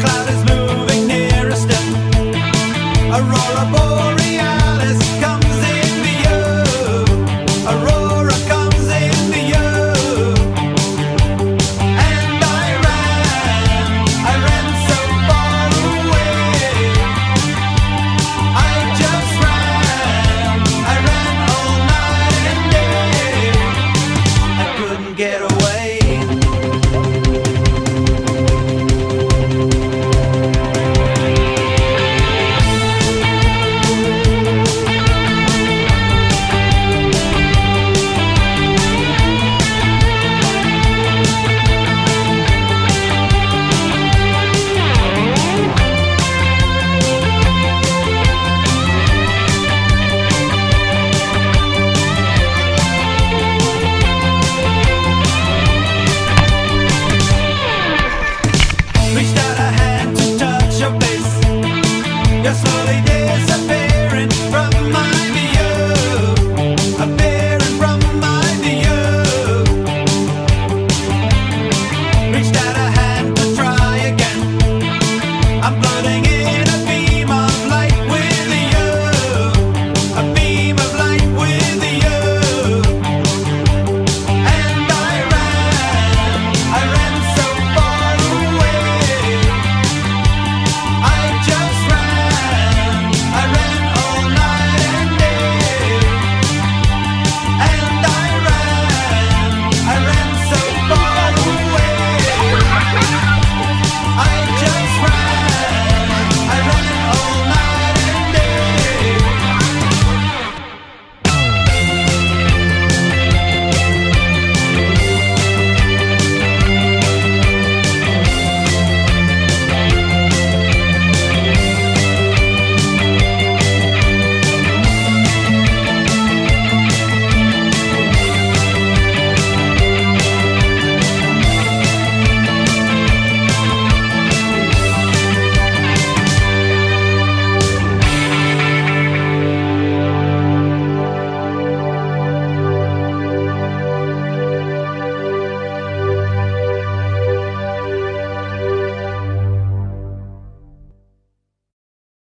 cloud.